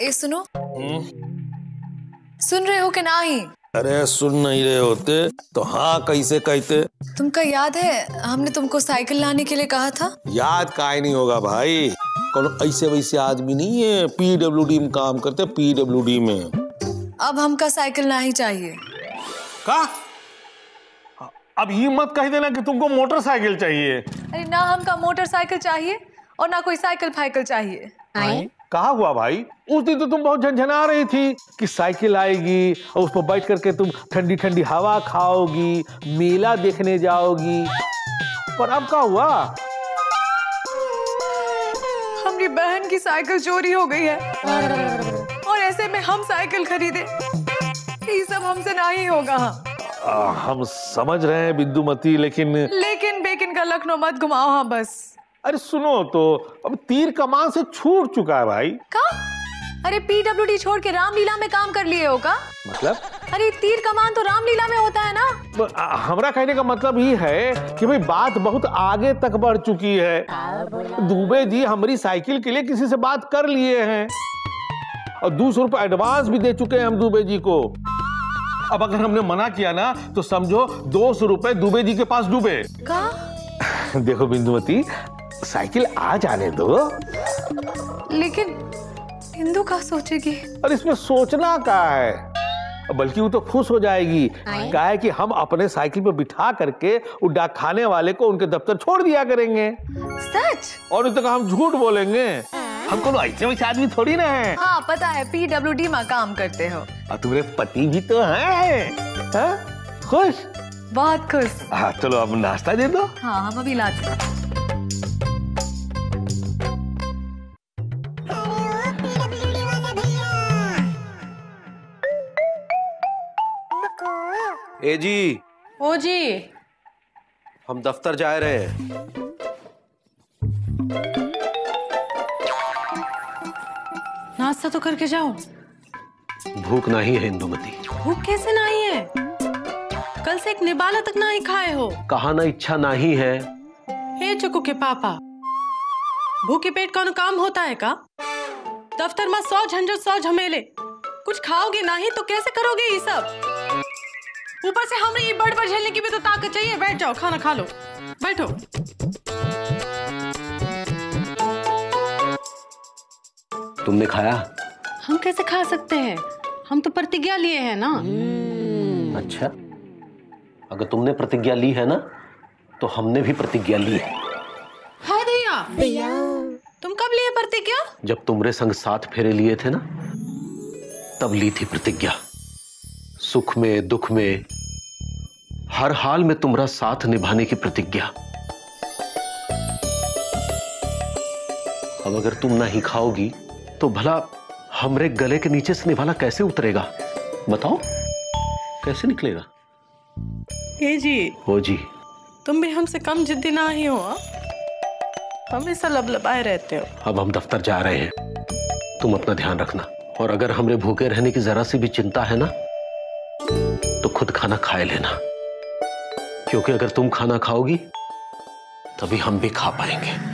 ए सुनो। हुँ? सुन रहे हो कि नहीं? अरे सुन नहीं रहे होते तो हाँ कैसे कहते? तुमको याद है हमने तुमको साइकिल लाने के लिए कहा था? याद काय नहीं होगा भाई? कौन ऐसे वैसे आदमी नहीं है पीडब्ल्यूडी में काम करते पीडब्ल्यूडी में। अब हमका साइकिल नहीं चाहिए। का? अब ये मत कह देना कि तुमको मोटरसाइकिल चाहिए। अरे ना हमका मोटरसाइकिल चाहिए और ना कोई साइकिल फाइकिल चाहिए। कहा हुआ भाई? उस दिन तो तुम बहुत झंझना रही थी कि साइकिल आएगी और उस पर बैठ करके तुम ठंडी ठंडी हवा खाओगी मेला देखने जाओगी। पर अब क्या हुआ? हमारी बहन की साइकिल चोरी हो गई है। और ऐसे में हम साइकिल खरीदे। ये सब हमसे नहीं होगा। आ, हम समझ रहे हैं बिंदुमती लेकिन लेकिन बेकिन का लखनऊ मत घुमाओ हाँ बस। अरे सुनो तो अब तीर कमान से छूट चुका है भाई। का? अरे पीडब्ल्यूडी छोड़ के रामलीला में काम कर लिए होगा मतलब? अरे तीर कमान तो रामलीला में होता है ना? आ, हमरा कहने का मतलब ही है कि भाई बात बहुत आगे तक बढ़ चुकी है। दुबे जी हमारी साइकिल के लिए किसी से बात कर लिए हैं। और दो सौ रुपए एडवांस भी दे चुके हैं हम दुबे जी को। अब अगर हमने मना किया ना तो समझो दो सौ रुपए दुबे जी के पास डूबे। देखो बिंदुमती साइकिल आ जाने दो। लेकिन हिंदू का सोचेगी। और इसमें सोचना का है? बल्कि वो तो खुश हो जाएगी। क्या है कि हम अपने साइकिल पे बिठा करके डाक खाने वाले को उनके दफ्तर छोड़ दिया करेंगे। सच? और तो हम झूठ बोलेंगे। हम कोनो ऐसे वैसे आदमी थोड़ी ना है। हाँ पता है पीडब्ल्यूडी में काम करते हो। और तुम्हारे पति भी तो हैं। हैं? खुश? बहुत खुश। हाँ चलो अब नाश्ता दे दो। हाँ हम अभी लाते हैं। ए जी ओ जी। हम दफ्तर जा रहे हैं। नाश्ता तो करके जाओ। भूख नहीं है इंदुमती। भूख कैसे नहीं है? कल से एक निबाला तक नहीं खाए हो। कहा ना इच्छा नहीं है। हे चुकू के पापा भूखे पेट का काम होता है का? दफ्तर में सौ झंझट सौ झमेले। कुछ खाओगे नहीं तो कैसे करोगे ये सब? ऊपर से हमें ये बड़ बड़ झेलने की भी तो ताकत चाहिए। बैठ जाओ खाना खा लो। बैठो। तुमने खाया? हम कैसे खा सकते हैं? हम तो प्रतिज्ञा लिए हैं ना। अच्छा। अगर तुमने प्रतिज्ञा ली है ना तो हमने भी प्रतिज्ञा ली है। हाय भैया। तुम कब लिए प्रतिज्ञा? जब तुमरे संग साथ फेरे लिए थे ना तब ली थी प्रतिज्ञा। सुख में दुख में हर हाल में तुम्हारा साथ निभाने की प्रतिज्ञा। अब अगर तुम नहीं खाओगी तो भला हमरे गले के नीचे से निभाना कैसे उतरेगा? बताओ कैसे निकलेगा? ये जी। हो जी। तुम भी हमसे कम जिद्दी ना ही हो हाँ? हमेशा लबलबाए रहते हो। अब हम दफ्तर जा रहे हैं। तुम अपना ध्यान रखना। और अगर हमरे भूखे रहने की जरा सी भी चिंता है ना तो खुद खाना खाए लेना। क्योंकि अगर तुम खाना खाओगी तभी हम भी खा पाएँगे।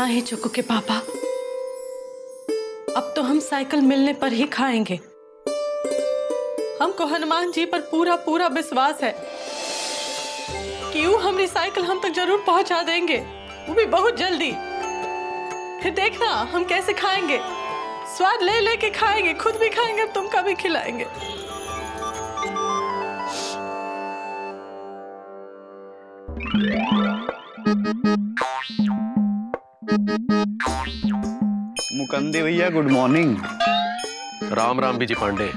ना ही चुकू के पापा। अब तो हम साइकिल मिलने पर ही खाएँगे। हमको हनुमान जी पर पूरा पूरा विश्वास है। कि वो हमारी साइकिल हम तक ज़रूर पहुँचा देंगे? वो भी बहुत जल्दी। फिर देखना, हम कैसे खाएँगे। स्वाद ले लेके खाएँगे, खुद भी खाएँगे तुमका भी खिलाएँगे। मुकंदे भैया गुड मॉर्निंग राम राम बीजी पांडे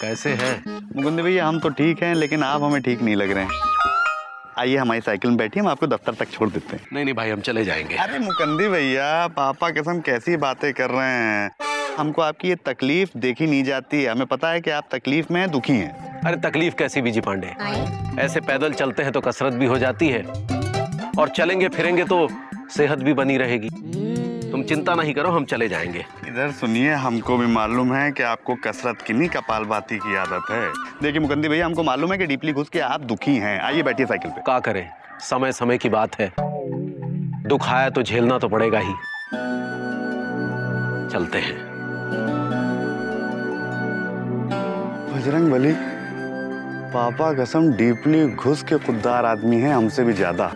कैसे हैं? मुकुंदे भैया हम तो ठीक हैं लेकिन आप हमें ठीक नहीं लग रहे हैं। आइए हमारी साइकिल में बैठिए हम आपको दफ्तर तक छोड़ देते हैं। नहीं नहीं भाई हम चले जाएँगे। अरे मुकंदी भैया पापा कसम कैसी बातें कर रहे हैं? हमको आपकी ये तकलीफ़ देखी नहीं जाती है। हमें पता है कि आप तकलीफ़ में हैं दुखी हैं। अरे तकलीफ़ कैसी बीजी पांडे? ऐसे पैदल चलते हैं तो कसरत भी हो जाती है और चलेंगे फिरेंगे तो सेहत भी बनी रहेगी। तुम चिंता नहीं करो हम चले जाएँगे। इधर सुनिए हमको भी मालूम है कि आपको कसरत की नहीं कपालभाती की आदत है। देखिए मुकंदी भैया हमको मालूम है कि डीपली घुस के आप दुखी हैं। आइए बैठिए साइकिल पे। का करें? समय समय की बात है। दुख आया तो झेलना तो पड़ेगा ही। चलते हैं। बजरंग बली पापा कसम डीपली घुस के खुददार आदमी है हमसे भी ज़्यादा।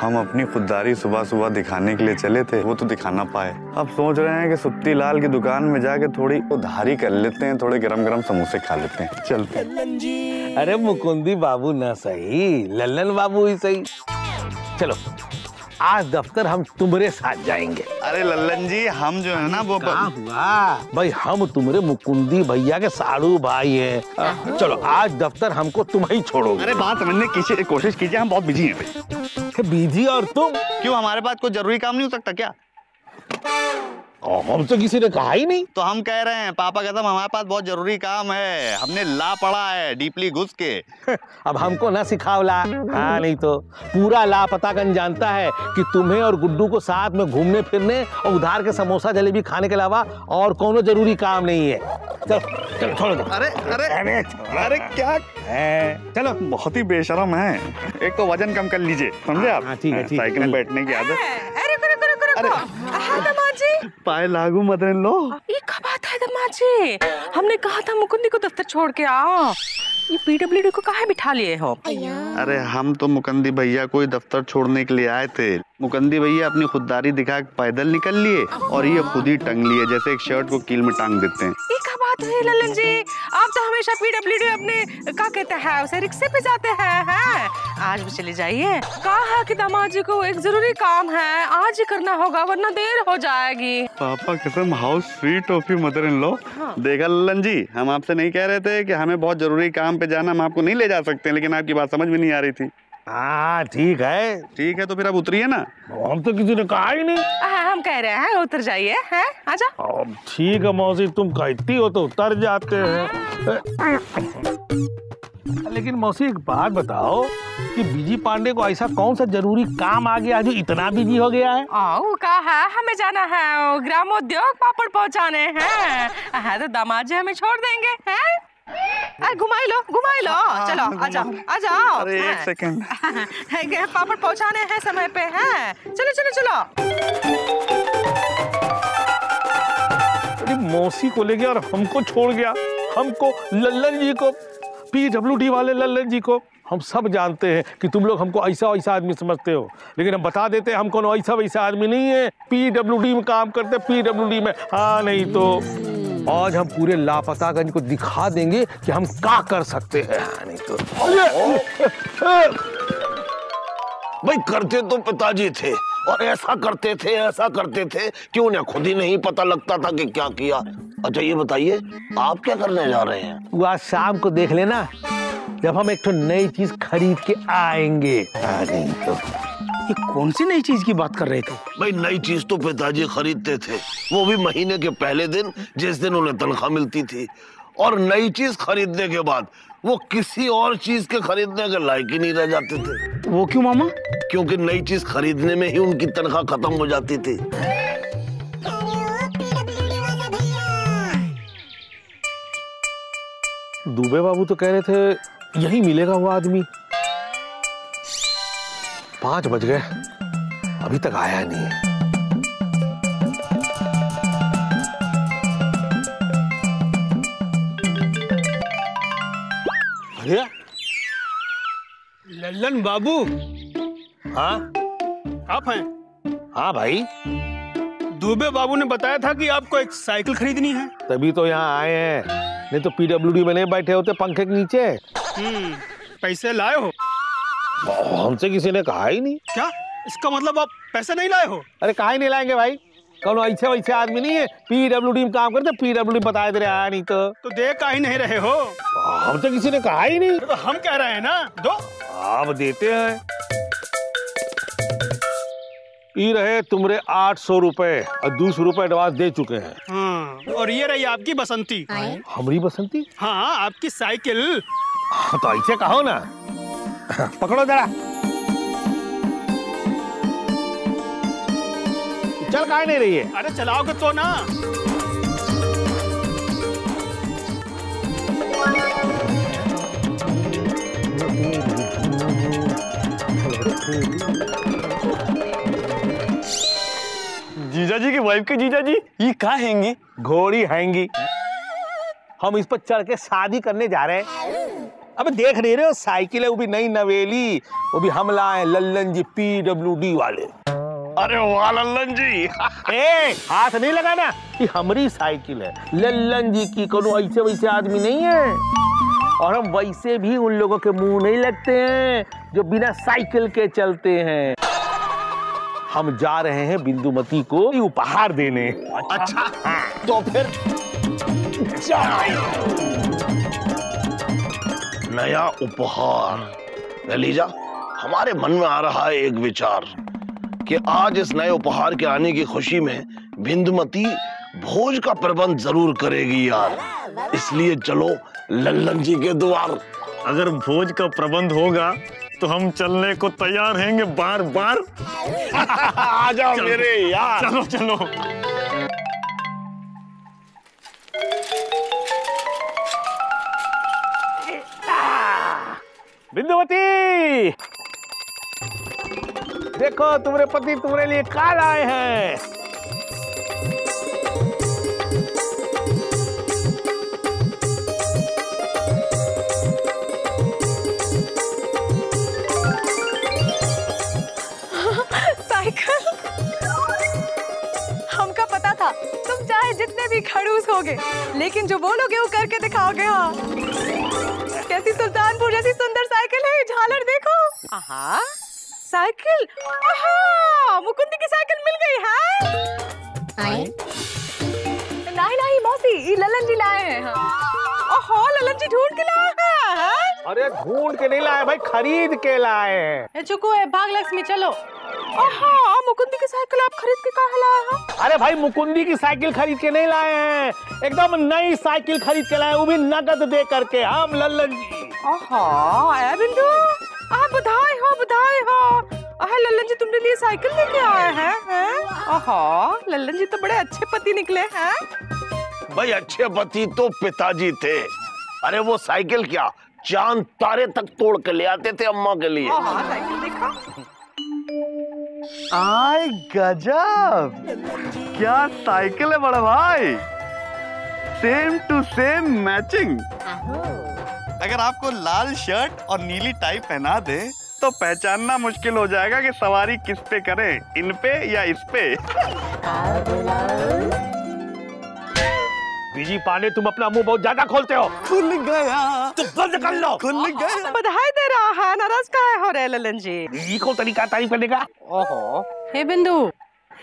हम अपनी खुददारी सुबह सुबह दिखाने के लिए चले थे वो तो दिखा ना पाए। अब सोच रहे हैं कि सुप्ती लाल की दुकान में जाके थोड़ी उधारी कर लेते हैं थोड़े गरम गरम समोसे खा लेते हैं। चलते अरे मुकुंदी बाबू ना सही लल्लन बाबू ही सही। चलो। आज दफ्तर हम तुम्हारे साथ जाएँगे। अरे लल्लन जी हम जो है ना वो हुआ? भाई हम तुम्हारे मुकुंदी भैया के साड़ू भाई है। चलो आज दफ्तर हमको तुम ही छोड़ो अरे बात समझने की कोशिश कीजिए हम बहुत बिज़ी हैं बिज़ी और तुम? क्यों हमारे पास कोई ज़रूरी काम नहीं हो सकता क्या? हम तो किसी ने कहा ही नहीं। तो हम कह रहे हैं पापा कसम हमारे पास बहुत ज़रूरी काम है हमने ला पड़ा है डीपली घुस के। अब हमको ना सिखावला हाँ नहीं तो पूरा लापतागंज जानता है कि तुम्हें और गुड्डू को साथ में घूमने फिरने और उधार के समोसा जलेबी खाने के अलावा और कोनो ज़रूरी काम नहीं है। चलो चलो छोड़ दो अरे अरे अरे अरे क्या? है, चलो बहुत ही बेशरम है। एक तो वज़न कम कर लीजिए समझे आप? हाँ, ठीक है, साइकिल में बैठने की आदत। अरे रुको रुको रुको रुको हाँ दामाद जी पाए लागू मदर लो। ये कब आता है दामाद जी? हमने कहा था मुकुंदी को दफ्तर छोड़ के आओ ये पीडब्ल्यूडी को कहा बिठा लिए हो? अरे हम तो मुकंदी भैया को ही दफ्तर छोड़ने के लिए आए थे। मुकंदी भैया अपनी खुददारी दिखा पैदल निकल लिए और ये खुद ही टंग लिए जैसे एक शर्ट को कील में टांग देते हैं। बात हुई ललन जी। आप तो हमेशा पीडब्ल्यूडी अपने क्या कहते हैं उसे रिक्शे पे जाते हैं हैं? आज भी चले जाइए। कहा है कि दामाद जी को एक ज़रूरी काम है आज ही करना होगा वरना देर हो जाएगी। पापा कसम how sweet of you mother in law देखा ललन जी हम आपसे नहीं कह रहे थे कि हमें बहुत ज़रूरी काम पे जाना हम आपको नहीं ले जा सकते लेकिन आपकी बात समझ में नहीं आ रही थी। हाँ ठीक है। ठीक है तो फिर आप उतरिए ना। हम तो किसी ने कहा ही नहीं। हाँ, हम कह रहे हैं उतर जाइए हैं? आजा अब ठीक है मौसी तुम कहती हो तो उतर जाते हैं। लेकिन मौसी एक बात बताओ कि बीजी पांडे को ऐसा कौन सा ज़रूरी काम आ गया जो इतना बिज़ी हो गया है? आओ कहा है हमें जाना है ग्रामोद्योग पापड़ पहुँचाने हैं। है तो दामाद जी हमें छोड़ देंगे हैं? घुमाई लो घुमाई लो। चलो आ जाओ आ जाओ। अरे एक सेकंड। है पापड़ पहुँचाने हैं समय पे हैं। चलो चलो चलो। अरे मौसी को ले गया और हमको छोड़ गया। हमको लल्लन जी को पीडब्ल्यूडी वाले लल्लन जी को। हम सब जानते हैं कि तुम लोग हमको ऐसा वैसा आदमी समझते हो। लेकिन हम बता देते हैं हम कोनो ऐसा वैसा आदमी नहीं है। पीडब्ल्यूडी में काम करते पीडब्ल्यूडी में। हाँ नहीं तो आज हम पूरे लापतागंज को दिखा देंगे कि हम क्या कर सकते हैं। हाँ नहीं तो भाई करते तो पिताजी थे और ऐसा करते थे ऐसा करते थे कि उन्हें खुद ही नहीं पता लगता था कि क्या किया। अच्छा ये बताइए आप क्या करने जा रहे हैं? वो आज शाम को देख लेना जब हम एक तो नई चीज़ खरीद के आएँगे। हाँ नहीं तो ये कौन सी नई चीज़ की बात कर रहे थे? भाई नई चीज़ तो पिताजी खरीदते थे। वो भी महीने के पहले दिन जिस दिन उन्हें तनख्वाह मिलती थी। और नई चीज़ खरीदने के बाद वो किसी और चीज़ के खरीदने के लायक ही नहीं रह जाते थे। वो क्यों मामा? क्योंकि नई चीज़ खरीदने में ही उनकी तनख्वाह खत्म हो जाती थी। दुबे बाबू तो कह रहे थे यही मिलेगा वो आदमी। पाँच बज गए। अभी तक आया नहीं है। अरे लल्लन बाबू। हाँ? आप हैं? हाँ भाई। दुबे बाबू ने बताया था कि आपको एक साइकिल खरीदनी है। तभी तो यहाँ आए हैं। नहीं तो पीडब्ल्यूडी में नहीं बैठे होते पंखे के नीचे। हम्म, पैसे लाए हो। हमसे किसी ने कहा ही नहीं। क्या? इसका मतलब आप पैसे नहीं लाए हो? अरे कहा ही नहीं लाएँगे भाई? कौन ऐसे वैसे आदमी नहीं है। पीडब्ल्यू डी में काम करते पीडब्ल्यूडी बताए दे रहे आया नहीं तो। तो दे का ही नहीं रहे हो? हमसे किसी ने कहा ही नहीं। तो हम कह रहे हैं ना दो। आप देते हैं। ये रहे तुमरे आठ सौ रूपए और दो सौ रुपए एडवांस दे चुके हैं। हाँ और ये रही आपकी बसंती। हमारी बसंती? हाँ आपकी साइकिल। हाँ, तो ऐसे कहो ना। पकड़ो जरा। चल, काहे नहीं रही है? अरे चलाओगे तो ना। जीजा जी की वाइफ के जीजा जी ये कहा हैंगी? घोड़ी हैंगी। हम इस पर चढ़ के शादी करने जा रहे हैं। अब देख नहीं रहे हो साइकिल है वो भी नई नवेली वो भी हम लाए लल्लन जी पीडब्ल्यू डी वाले। अरे वाह लल्लन जी। ए हाथ नहीं लगाना कि हमारी साइकिल है। लल्लन जी की कोनो ऐसे वैसे आदमी नहीं है। और हम वैसे भी उन लोगों के मुँह नहीं लगते हैं जो बिना साइकिल के चलते हैं। हम जा रहे हैं बिंदुमती को उपहार देने। अच्छा तो फिर नया उपहार। एलिजा हमारे मन में आ रहा है एक विचार कि आज इस नए उपहार के आने की खुशी में बिंदुमती भोज का प्रबंध ज़रूर करेगी यार। इसलिए चलो लल्लन जी के द्वार। अगर भोज का प्रबंध होगा तो हम चलने को तैयार हैंगे बार बार आ जाओ मेरे यार। चलो चलो। बिंदुमती देखो, तुम्हारे पति तुम्हारे लिए का लाए हैं। हमका पता था, तुम चाहे जितने भी खड़ूस होगे, लेकिन जो बोलोगे वो करके दिखाओगे हाँ। कैसी सुल्तानपुर जैसी सुंदर आहा। साइकिल। आहा मुकुंदी की साइकिल मिल गई है? नहीं नहीं मौसी ये ललन जी लाए हैं हाँ। ओहो ललन जी ढूंढ के लाया है हैं? अरे ढूंढ के नहीं लाए भाई खरीद के लाए हैं। ए चुकू है भाग लक्ष्मी चलो। मुकुंदी की साइकिल आप खरीद के कहा लाए हैं? अरे भाई मुकुंदी की साइकिल खरीद के नहीं लाए हैं। एकदम नई साइकिल खरीद के लाए वो भी नगद दे करके हम लल्लन जी। आहा ए बिंदु। आहा बधाई हो बधाई हो। आहा लल्लन जी तुमने लिए साइकिल लेके आए हैं हैं? आहा लल्लन जी तो बड़े अच्छे पति निकले हैं। भाई अच्छे पति तो पिताजी थे। अरे वो साइकिल क्या? चाँद तारे तक तोड़ के ले आते थे अम्मा के लिए। आहा साइकिल देखा। आय गजब! क्या साइकिल है बड़ा भाई। सेम टू सेम मैचिंग अगर आपको लाल शर्ट और नीली टाई पहना दे तो पहचानना मुश्किल हो जाएगा कि सवारी किस पे करें इन पे या इस पे। बीजी पांडे तुम अपना मुँह बहुत ज़्यादा खोलते हो। खुल गया। तुम बंद कर लो। खुल गया। बधाई दे रहा है नाराज़ का है हो रहे ललन जी? ये को तरीका तारीफ़ करने का। ओहो। हे बिंदु।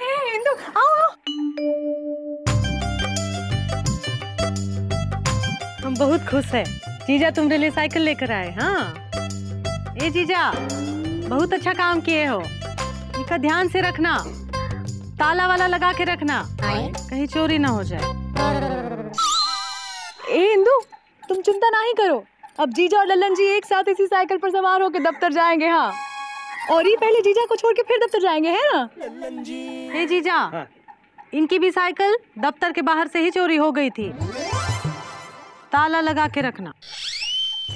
हे आओ आओ। हम बहुत खुश है। जीजा तुम्हारे लिए साइकिल लेकर आए हाँ? ए जीजा बहुत अच्छा काम किए हो। इनका ध्यान से रखना। ताला वाला लगा के रखना। कहीं चोरी ना हो जाए। ए इंदु तुम चिंता नहीं करो। अब जीजा और लल्लन जी एक साथ इसी साइकिल पर सवार होकर दफ्तर जाएँगे हाँ। और ये पहले जीजा को छोड़ के फिर दफ्तर जाएँगे है ना? हे जीजा इनकी भी साइकिल दफ्तर के बाहर से ही चोरी हो गई थी। ताला लगा के रखना।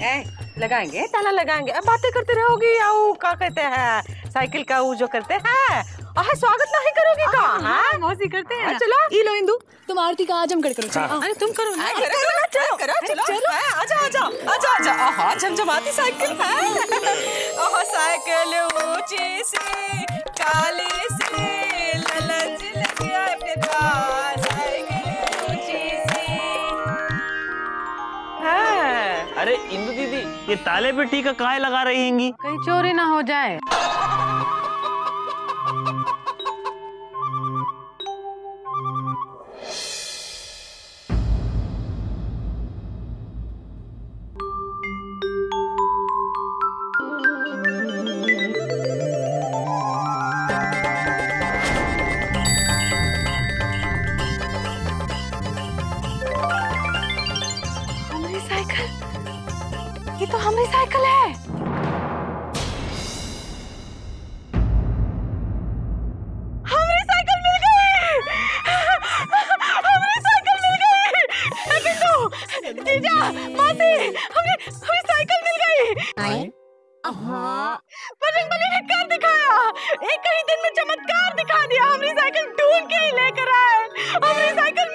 ए, लगाएँगे? ताला लगाएँगे। अब बातें करते रहोगी या वो क्या कहते हैं साइकिल का वो जो करते हैं। आहा स्वागत नहीं करोगी का? हाँ? मौसी करते हैं हाँ, चलो। ई लो इंदु तुम आरती का आजमगढ़ करो चलो। आओ। अरे तुम करो ना। करो करो चलो। करो चलो। चलो। हाँ, आजा आजा आजा आजा। आहा झमझमाती साइकिल है। आहा साइकिल ऊँची सी काली सी। इंदु दीदी, ये ताले पे टीका काय लगा रही हैंगी? कहीं चोरी ना हो जाए। जीजा मासी हमें हमें साइकिल मिल गई। बजरंग बली ने कर दिखाया। एक ही दिन में चमत्कार दिखा दिया। हमारी साइकिल ढूंढ के ही लेकर आए। हमारी साइकिल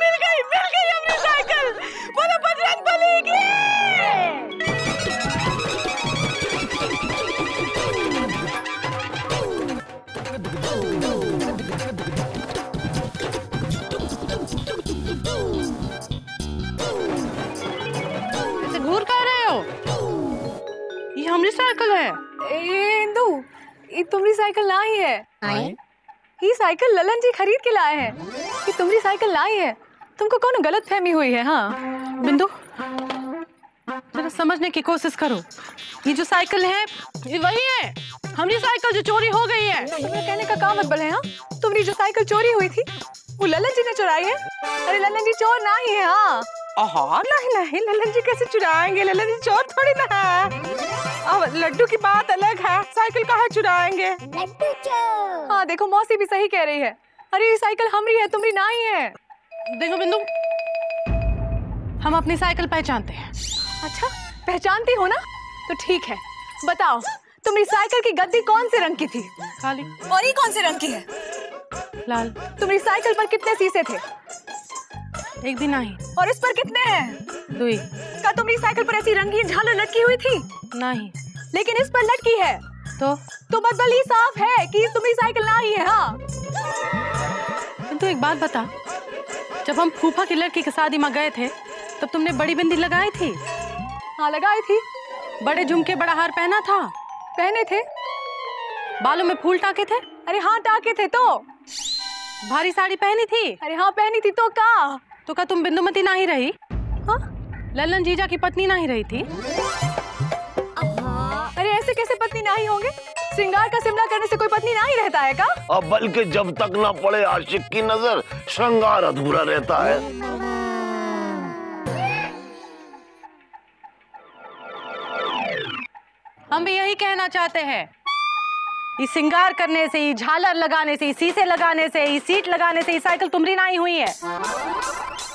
हमारी साइकिल है। ये इंदू ये तुम्हारी साइकिल ना ही। है ये साइकिल ललन जी खरीद के लाए हैं। ये तुम्हारी साइकिल ना ही। है तुमको कौन गलत फहमी हुई है हाँ? बिंदु जरा समझने की कोशिश करो। ये जो साइकिल है ये वही है। हमारी साइकिल जो चोरी हो गई है। तुम्हारा कहने का काम मतलब है हाँ? तुम्हारी जो साइकिल चोरी हुई थी वो ललन जी ने चुराई है। अरे ललन जी चोर ना है हाँ हाँ। नहीं नहीं ललन जी कैसे चुराएँगे? ललन जी चोर थोड़ी ना है। अब लड्डू की बात अलग है। साइकिल कहाँ चुराएँगे? लड्डू चोर। हाँ देखो मौसी भी सही कह रही है। अरे ये साइकिल हमारी है तुम्हारी ना ही। है देखो बिंदु। हम अपनी साइकिल पहचानते हैं। अच्छा पहचानती हो ना? तो ठीक है बताओ तुम्हारी साइकिल की गद्दी कौन से रंग की थी? काली। और ये कौन से रंग की है? लाल। तुम्हारी साइकिल पर कितने शीशे थे? एक दिन आई और इस पर कितने हैं? दुई क्या तुम्हारी साइकिल पर ऐसी रंगीन झालर लटकी हुई थी? नहीं। लेकिन इस पर लटकी है। तो? तो मतलब ये साफ़ है कि तुम्हारी साइकिल ना ही है हाँ? बिंदु एक बात बता। जब हम फूफा की लड़की की शादी में गए थे तब तुमने बड़ी बिंदी लगाई थी। हाँ लगाई थी। बड़े झुमके बड़ा हार पहना था। पहने थे। बालों में फूल टाके थे। अरे हाँ टाके थे तो। भारी साड़ी पहनी थी। अरे हाँ पहनी थी तो का? तो क्या तुम बिंदुमती ना ही रही? हाँ? ललन जीजा की पत्नी ना ही रही थी? अरे ऐसे कैसे पत्नी ना ही होंगे? श्रृंगार का सिमला करने से कोई पत्नी ना ही रहता है का? अब बल्कि जब तक ना पड़े आशिक की नज़र श्रृंगार अधूरा रहता है। हम भी यही कहना चाहते हैं। ये सिंगार करने से ये झालर लगाने से ये शीशे लगाने से ये सीट लगाने से ये साइकिल तुम्हारी ना ही हुई है।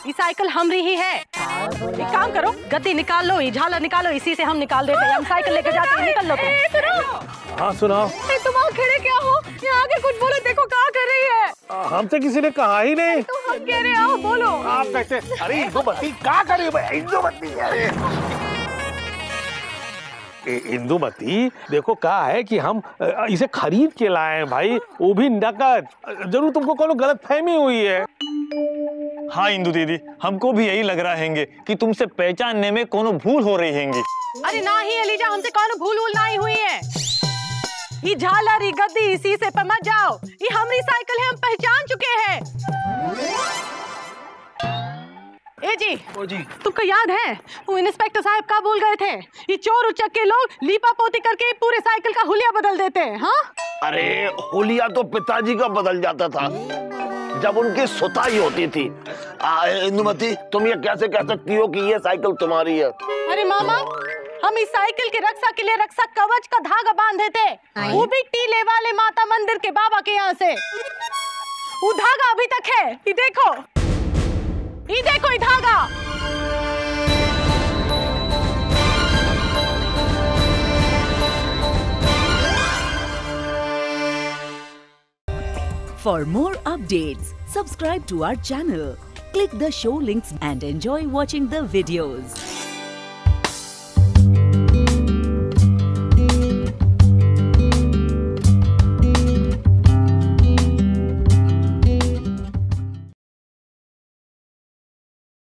ये साइकिल हमरी ही है। एक काम करो गद्दी निकाल लो ये झालर निकालो इसी से हम निकाल देते हैं। हम साइकिल लेके जाते हैं निकल लो तुम। ए, सुनो। हाँ सुनाओ ए, तुम आओ खड़े क्या हो? यहाँ आगे कुछ बोलो देखो कहा कर रही है। हमसे किसी ने कहा ही नहीं। तो हम कह रहे हो बोलो। आप कैसे अरे इंदुमती क्या कर रही है? इंदुमती इंदुमती देखो कहा है कि हम इसे खरीद के लाए हैं भाई वो भी नकद। ज़रूर तुमको कोनो गलत फहमी हुई है। हाँ इंदु दीदी हमको भी यही लग रहा हैंगे कि तुमसे पहचानने में कोनो भूल हो रही हैंगी। अरे ना ही एलिजा हमसे कौन भूल वूल ना ही हुई है। ये झालर ये गद्दी ये शीशे पे मत जाओ। ये हमारी साइकिल है हम पहचान चुके हैं। ए जी। ओ जी। तुमको याद है वो इंस्पेक्टर साहब का बोल गए थे? ये चोर उचक के लोग लीपा पोती करके पूरे साइकिल का हुलिया बदल देते हैं हाँ? अरे होलिया तो पिताजी का बदल जाता था जब उनकी सुताई होती थी। इंदुमती तुम ये कैसे कह सकती हो कि ये साइकिल तुम्हारी है? अरे मामा हम इस साइकिल की रक्षा के लिए रक्षा कवच का धागा बांधे थे। वो भी टीले वाले माता मंदिर के बाबा के यहाँ से। वो धागा अभी तक है ये देखो। ये कोई धागा For more updates, subscribe to our channel, click the show links and enjoy watching the videos.